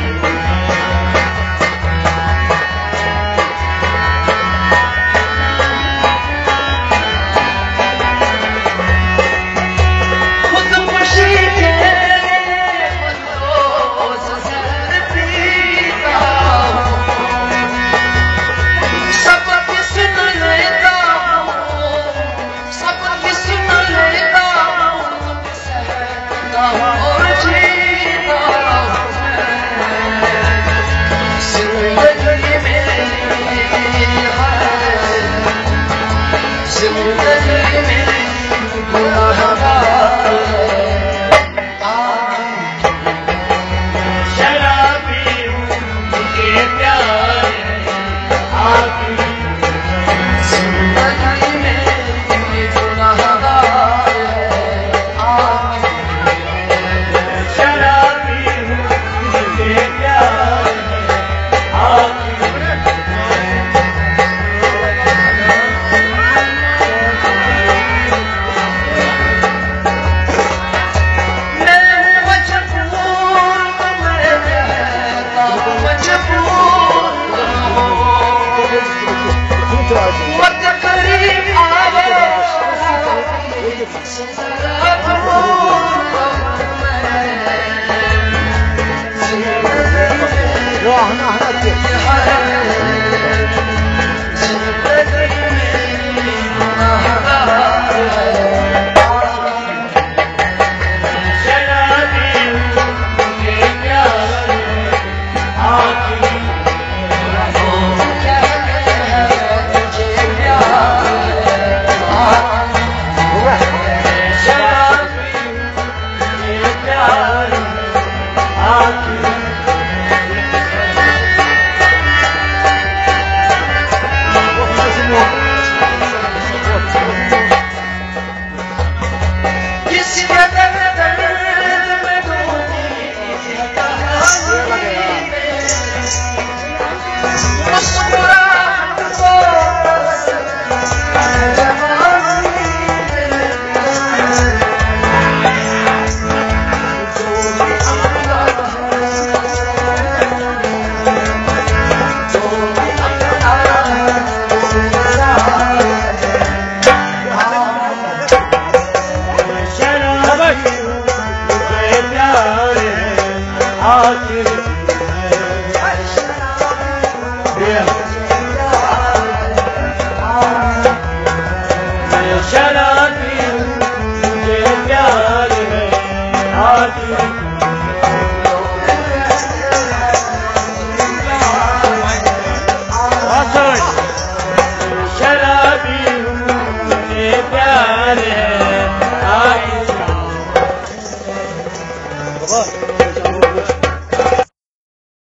Thank you. Thank you. Thank you. Gracias.